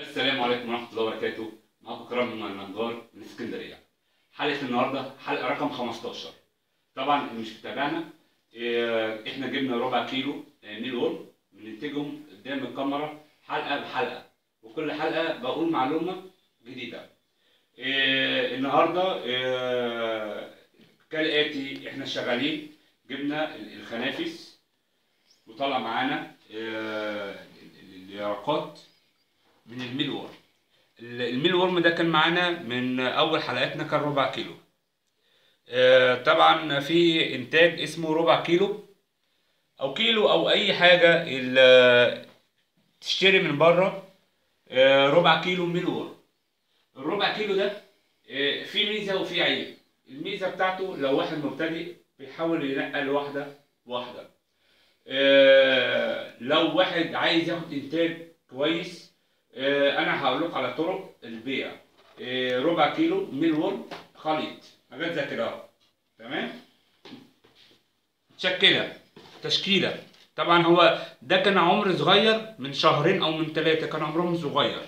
السلام عليكم ورحمة الله وبركاته. معكم كرم النجار من اسكندرية. حلقة النهاردة حلقة رقم 15 طبعا اللي مش متابعنا إيه، إحنا جبنا ربع كيلو آه، ميل وورم بننتجهم قدام الكاميرا حلقة بحلقة. وكل حلقة بقول معلومة جديدة. إيه، النهاردة كالآتي إحنا شغالين. جبنا ال- الخنافس وطلع معانا آه، ال- ال- اليرقات. من ال meal ال mealworm ده كان معانا من أول حلقاتنا كان ربع كيلو. آه، طبعا في إنتاج اسمه ربع كيلو أو كيلو أو أي حاجة تشتري من بره آه، ربع كيلو mealworm الربع كيلو ده آه، فيه ميزة وفيه عيب. الميزة بتاعته لو واحد مبتدئ بيحاول ينقل واحدة واحدة. لو واحد عايز ياخد إنتاج كويس أنا هقول لكم على طرق البيع. آه، ربع كيلو ميل وورم خليط. حاجات زي كده. اهو تمام؟ تشكيله تشكيله طبعا هو ده كان عمر صغير من شهرين أو من ثلاثة كان عمرهم صغير.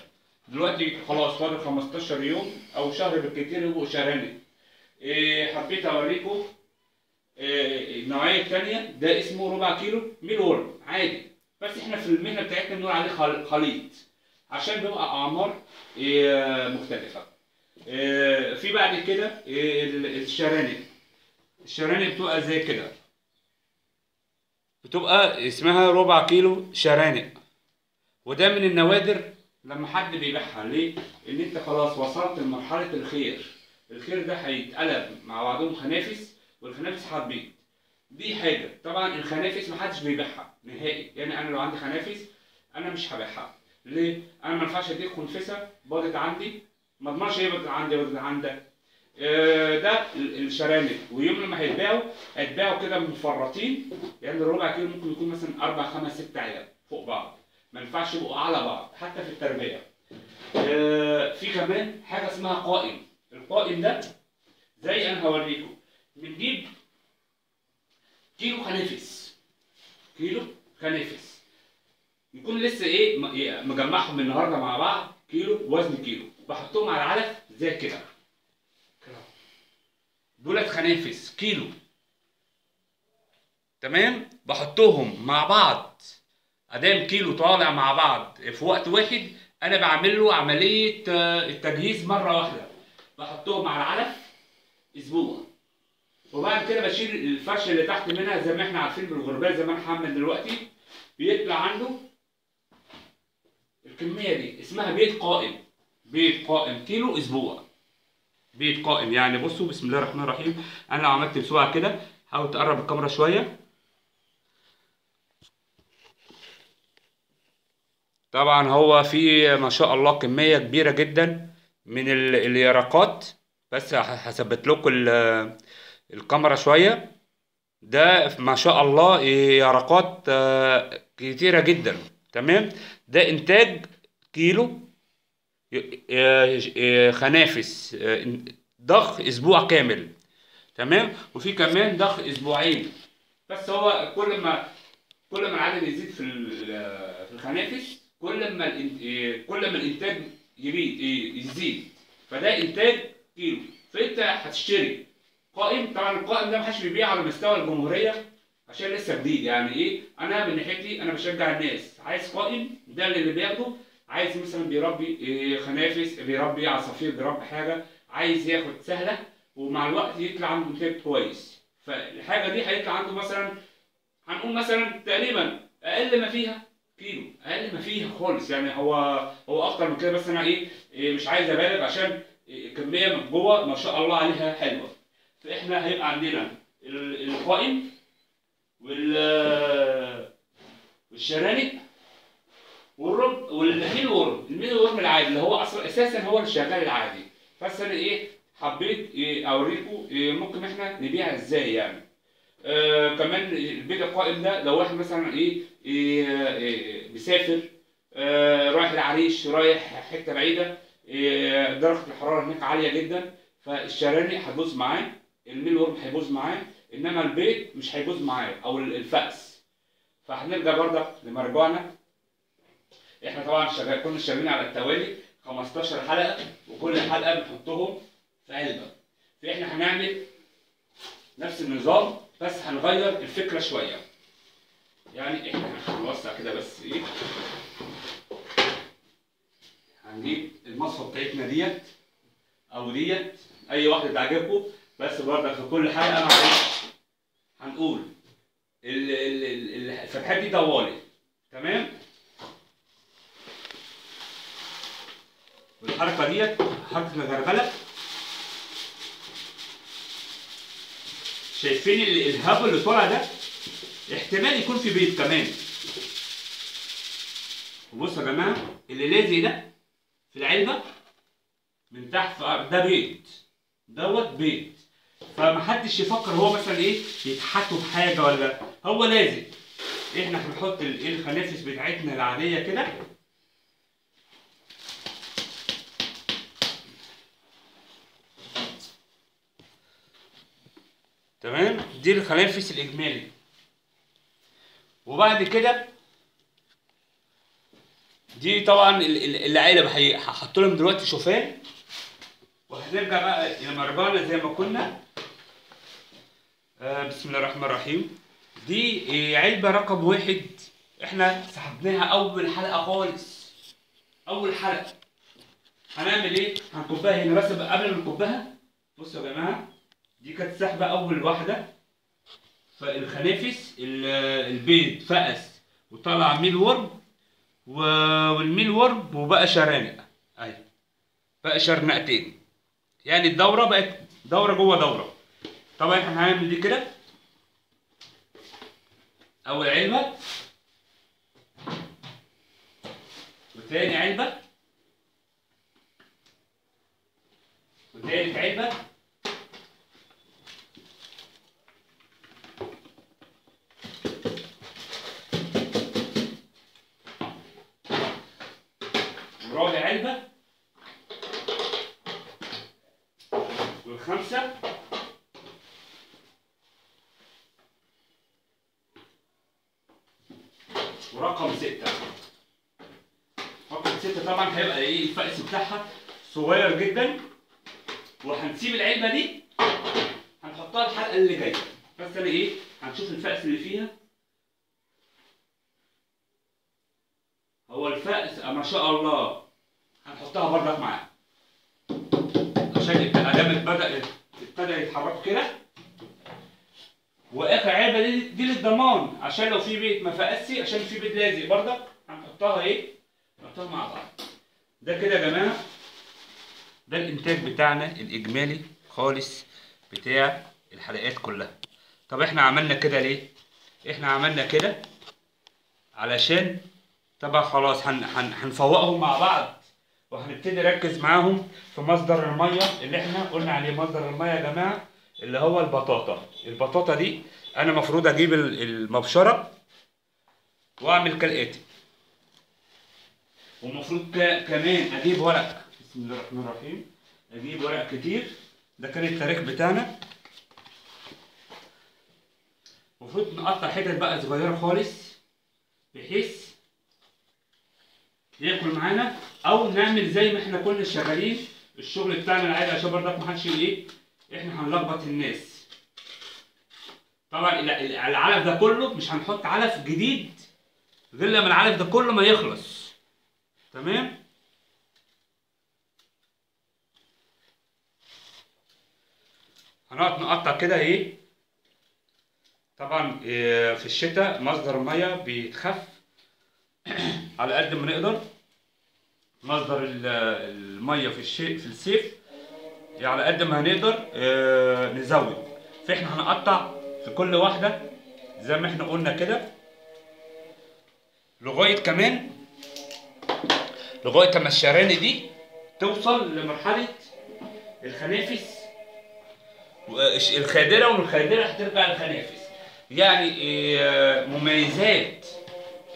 دلوقتي خلاص فاضل 15 يوم أو شهر بالكتير يبقوا شهرين. إيه حبيت أوريكم إيه النوعيه الثانية ده اسمه ربع كيلو ميل وورم عادي. بس إحنا في المهنة بتاعتنا بنقول عليه خل- خليط. عشان بيبقى أعمار إيه مختلفة. إيه في بعد كده إيه ال- الشرانق الشرانق بتبقى زي كده. بتبقى اسمها ربع كيلو شرانق وده من النوادر لما حد بيبيعها. ليه؟ ان أنت خلاص وصلت لمرحلة الخير. الخير ده هيتقلب مع بعضهم خنافس والخنافس هتبيض. دي حاجة. طبعا الخنافس محدش بيبيعها نهائي. يعني أنا لو عندي خنافس أنا مش هبيعها. ليه؟ أنا ما ينفعش أديك خنفسه باضت عندي. ما أضمنش إيه باضت عندي باضت عندك. آه، ده ال- الشرانق ويوم لما هيتباعوا هيتباعوا كده مفرطين. يعني الربع كيلو ممكن يكون مثلا أربع خمس ست عيال فوق بعض. ما ينفعش يبقوا على بعض حتى في التربية. آه، في كمان حاجة اسمها قائم. القائم ده زي أنا هوريكم. بنجيب كيلو خنافس كيلو خنافس يكون لسه إيه مجمعهم النهارده مع بعض كيلو وزن كيلو. بحطهم على العلف زي كده. دولت خنافس كيلو. تمام؟ بحطهم مع بعض. أدام كيلو طالع مع بعض في وقت واحد أنا بعمل له عملية آه، التجهيز مرة واحدة. بحطهم على العلف أسبوع. وبعد كده بشيل الفرش اللي تحت منها زي ما إحنا عارفين بالغربال زي ما هعمل دلوقتي. بيطلع عنده الكمية دي اسمها بيت قائم. بيت قائم كيلو أسبوع. بيت قائم. يعني بصوا بسم الله الرحمن الرحيم. أنا لو عملت بسرعة كده حاول تقرب الكاميرا شوية. طبعا هو في ما شاء الله كمية كبيرة جدا من ال- اليرقات. بس هثبت لكم ال- الكاميرا شوية. ده ما شاء الله يرقات آه، كتيرة جدا. تمام؟ ده إنتاج كيلو آه، آه، خنافس آه، ضخ أسبوع كامل تمام؟ وفي كمان ضخ أسبوعين. بس هو كل ما كل ما العدد يزيد في في الخنافس كل ما كل ما الإنتاج يزيد. فده إنتاج كيلو. فأنت هتشتري قائم طبعا القائم ده محدش بيبيع على مستوى الجمهورية. عشان لسه جديد. يعني إيه؟ أنا من ناحيتي أنا بشجع الناس. عايز قائم ده اللي بياخده عايز مثلا بيربي إيه، خنافس بيربي عصافير بيربي حاجة. عايز ياخد سهلة ومع الوقت يطلع عنده انتاج كويس. فالحاجة دي هيطلع عنده مثلا هنقول مثلا تقريبا أقل ما فيها كيلو. أقل ما فيها خالص. يعني هو هو أكتر من كده. بس أنا إيه, إيه مش عايز أبالغ عشان الكمية من جوه ما شاء الله عليها حلوة. فإحنا هيبقى عندنا ال- القائم وال والشرانق والرب والميل ورم. الميل ورم العادي اللي هو أصلا أساسا هو الشغال العادي. بس أنا إيه حبيت إيه أوريكم إيه ممكن إحنا نبيع إزاي يعني. آه كمان البيت القائم ده لو واحد مثلا إيه, إيه, إيه بيسافر آه رايح العريش رايح حتة بعيدة إيه درجة الحرارة هناك عالية جدا. فالشرانق هتبوظ معاه الميل ورم هيبوظ معاه. إنما البيت مش هيبوظ معاه أو الفأس. فهنرجع برضك لمرجوعنا. إحنا طبعا شغال كنا شغالين على التوالي 15 حلقة وكل حلقة بنحطهم في علبة. فإحنا هنعمل نفس النظام بس هنغير الفكرة شوية. يعني إحنا هنوسع كده بس إيه؟ هنجيب المصفى بتاعتنا ديت أو ديت أي واحدة تعجبكم. بس برضك في كل حلقه معلش هنقول ال- ال- ال- الفتحات دي طوالي تمام؟ والحركة ديت حركة الغربله شايفين ال- الهب اللي طالع ده؟ احتمال يكون في بيت كمان. وبصوا يا جماعة اللي لازق ده في العلبة من تحت ده بيت دوت بيت فمحدش يفكر هو مثلا إيه يتحطوا بحاجه ولا هو لازق إحنا هنحط ال- إيه الخنافس بتاعتنا العادية كده. تمام؟ دي الخنافس الإجمالي. وبعد كده دي طبعا ال- ال- العيلة هي- هحط لهم دلوقتي شوفان. وهنرجع بقى لما رجعنا زي ما كنا. آه بسم الله الرحمن الرحيم. دي علبة رقم واحد. إحنا سحبناها أول حلقة خالص. أول حلقة. هنعمل إيه؟ هنكبها هنا بس قبل ما نكبها. بصوا يا جماعة دي كانت سحبة أول واحدة. فالخنافس ال- البيض فقس وطلع ميل ورم والميل ورم وبقى شرانق اهي بقى شرنقتين يعني الدورة بقت دورة جوه دورة. طبعا إحنا هنعمل دي كده. أول علبة. وتاني علبة. وتالت علبة. بتاعها صغير جدا وهنسيب العلبة دي هنحطها الحلقة اللي جاية. بس أنا إيه هنشوف الفأس اللي فيها. هو الفأس آه، ما شاء الله. هنحطها برضك معاه عشان الادام بدأ ابتدى يتحركوا كده. وآخر علبة دي, دي للضمان عشان لو في بيت ما فقسي عشان في بيت لازق برضك هنحطها إيه؟ نحطها مع بعض. ده كده يا جماعة. ده الإنتاج بتاعنا الإجمالي خالص بتاع الحلقات كلها. طب إحنا عملنا كده ليه؟ إحنا عملنا كده علشان طبعا خلاص هن هن هنفوقهم مع بعض وهنبتدي نركز معاهم في مصدر المية اللي إحنا قلنا عليه مصدر المية يا جماعة اللي هو البطاطا. البطاطا دي أنا المفروض أجيب ال- المبشرة وأعمل كالآتي. والمفروض ك- كمان أجيب ورق. بسم الله الرحمن الرحيم. أجيب ورق كتير. ده كان التاريخ بتاعنا. المفروض نقطع حتت بقى صغيرة خالص بحيث ياكل معانا أو نعمل زي ما إحنا كنا شغالين. الشغل بتاعنا العادي عشان برضك ما حدش إيه. إحنا هنلخبط الناس. طبعا ال- ال- العلف ده كله مش هنحط علف جديد غير لما العلف ده كله ما يخلص. تمام؟ هنقعد نقطع كده إيه؟ طبعا إيه، في الشتاء مصدر الميه بيتخف على قد ما نقدر. مصدر ال- المية في الشيء في الصيف يعني على قد ما هنقدر آه، نزود. فإحنا هنقطع في كل واحدة زي ما إحنا قلنا كده لغاية كمان لغاية ما الشراني دي توصل لمرحلة الخنافس. الخادرة والخادرة هترجع للخنافس. يعني آه، مميزات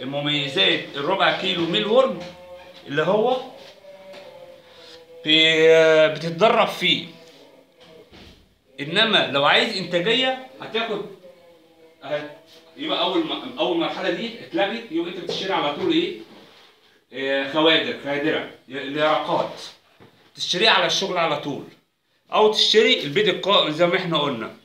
المميزات الربع كيلو ميل ورم اللي هو بي- بتتدرب فيه. إنما لو عايز إنتاجية هتاخد. يبقى أول أول مرحلة دي اتلغت يبقى أنت بتشتري على طول إيه؟ آه، خوادر خادره اليرقات تشتريه على الشغل على طول. أو تشتري البيض القائم زي ما إحنا قلنا.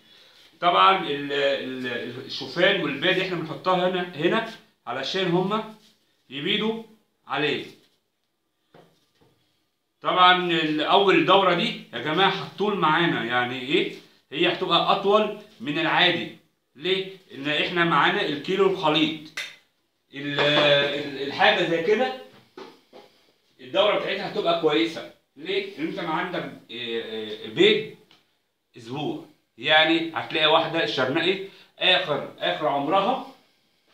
طبعا ال- ال- الشوفان والبيض إحنا بنحطها هنا هنا علشان هما يبيدوا عليه. طبعا أول دورة دي يا جماعة هتطول معانا. يعني إيه؟ هي هتبقى أطول من العادي. ليه؟ إن إحنا معانا الكيلو الخليط. ال- ال- الحاجة زي كده الدورة بتاعتها هتبقى كويسة. ليه؟ ان أنت ما عندك آه، آه، بيض أسبوع. يعني هتلاقي واحدة الشرنقي آخر آخر عمرها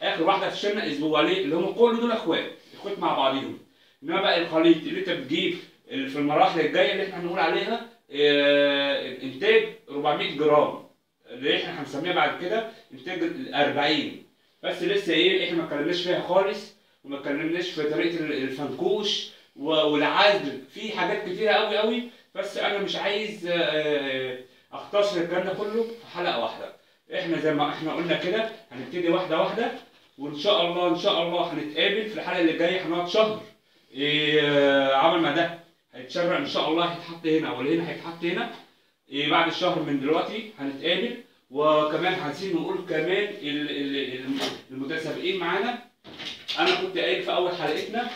آخر واحدة في الشرنق أسبوع. ليه؟ اللي هم كل دول أخوات أخوات مع بعضيهم. إنما بقى الخليط اللي أنت بتجيب في المراحل الجاية اللي إحنا هنقول عليها آه، انتاج 400 جرام. اللي إحنا هنسميها بعد كده إنتاج ال 40 بس لسه إيه؟ إحنا ما اتكلمناش فيها خالص وما اتكلمناش في طريقة ال- الفنكوش والعزل. في حاجات كتيرة قوي قوي بس أنا مش عايز آه، آه، أختصر الكلام ده كله في حلقة واحدة. إحنا زي ما إحنا قلنا كده هنبتدي واحدة واحدة وإن شاء الله إن شاء الله هنتقابل في الحلقة اللي جاية هنقعد شهر. إيه آه، عمل ما ده هيتشرع إن شاء الله هيتحط هنا ولا هنا هيتحط هنا. إيه بعد الشهر من دلوقتي هنتقابل. وكمان عايزين نقول كمان ال- ال- ال- المتسابقين معانا. أنا كنت قايل في أول حلقتنا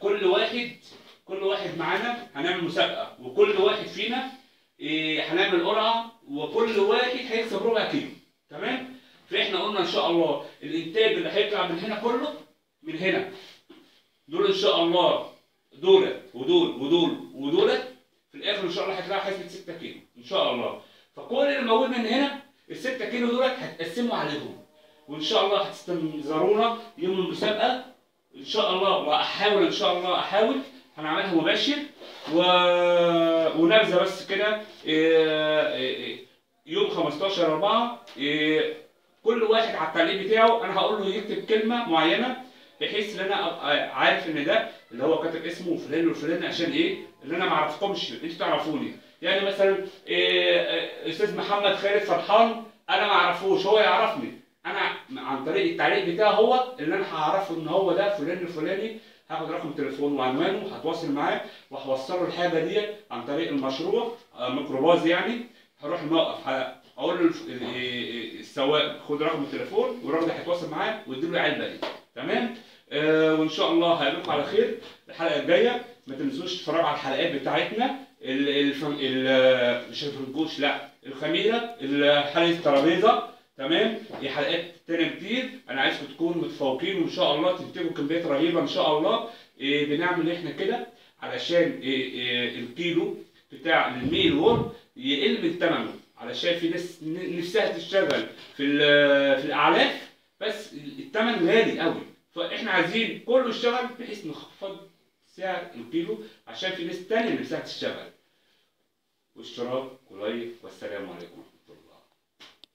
كل واحد كل واحد معانا هنعمل مسابقة وكل واحد فينا إيه، هنعمل قرعة وكل واحد هيكسب ربع كيلو. تمام؟ فإحنا قلنا إن شاء الله الإنتاج اللي هيطلع من هنا كله من هنا. دول إن شاء الله دول ودول ودول ودول في الآخر إن شاء الله هيطلعوا حسبة 6 كيلو إن شاء الله. فكل اللي موجود من هنا ال 6 كيلو دول هتقسموا عليهم وإن شاء الله هتستنظرونا يوم المسابقة إن شاء الله وأحاول إن شاء الله أحاول. هنعملها مباشر. و... ونبذة بس كده إيه، إيه، يوم 15 4 كل واحد على التعليق بتاعه أنا هقول له يكتب كلمة معينة بحيث إن أنا أبقى عارف إن ده اللي هو كاتب اسمه فلان والفلاني عشان إيه؟ اللي أنا ما اعرفكمش أنتوا تعرفوني. يعني مثلا إيه، إيه، أستاذ محمد خالد فرحان أنا ما أعرفوش هو يعرفني. أنا عن طريق التعليق بتاعه هو اللي أنا هعرفه إن هو ده فلان الفلاني. هاخد رقم تليفونه وعنوانه هتواصل معاه وهوصله الحاجة دي عن طريق المشروع آه، ميكروباص يعني. هروح الموقف أقول له السواق خد رقم التليفون والراجل ده هيتواصل معاه ويديله العلبة دي. تمام؟ آه وإن شاء الله هقابلكم على خير الحلقة الجاية. ما تنسوش تتفرجوا على الحلقات بتاعتنا. ال الفن ال مش الفنكوش لا الخميرة ال- حلقه الترابيزة. تمام؟ دي حلقات كتير أنا عايزكم تكونوا متفوقين وإن شاء الله تنتجوا كميات رهيبة إن شاء الله. إيه بنعمل إحنا كده علشان إيه إيه الكيلو بتاع الميل وورم يقل من ثمنه علشان في ناس نفسها تشتغل في في الأعلاف بس الثمن غالي قوي فإحنا عايزين كله يشتغل بحيث نخفض سعر الكيلو عشان في ناس تانية نفسها تشتغل. واشتراك ولايك والسلام عليكم.